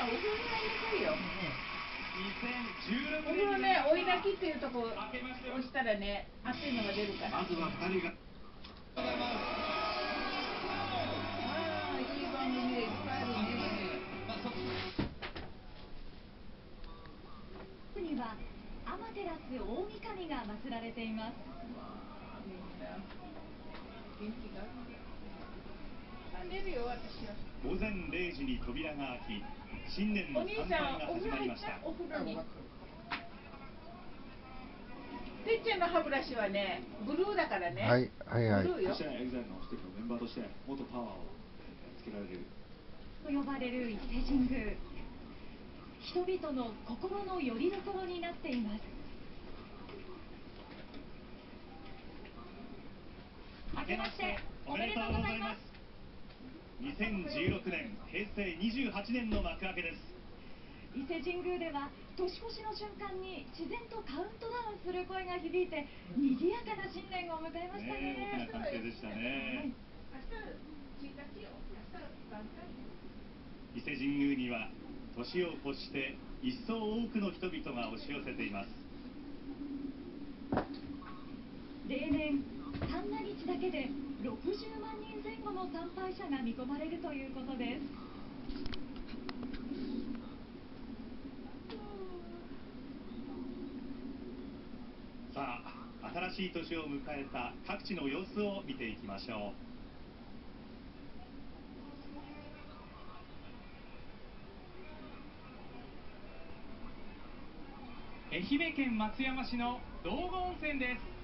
ゃお風呂にりよ、お風呂ね追い焚きっていうとこ押したらね熱いのが出るから。まずは2人があいいいっぱいあるには天照大神が祀られています。午前0時に扉が開き新年の参拝が始まりました。たお風呂に。てっちゃんの歯ブラシはねブルーだからね。はいはいはい。ブルーよ。エグザイルの一人のメンバーとしてもっとパワーをつけられる。と呼ばれる伊勢神宮。人々の心の拠り所になっています。明けましておめでとうございます2016年平成28年の幕開けです。伊勢神宮では年越しの瞬間に自然とカウントダウンする声が響いて賑やかな新年を迎えましたね。え大きなね歓声でしたね。明日1日よ明日元旦伊勢神宮には年を越して一層多くの人々が押し寄せています。例年で60万人前後の参拝者が見込まれるということです。さあ新しい年を迎えた各地の様子を見ていきましょ愛媛県松山市の道後温泉です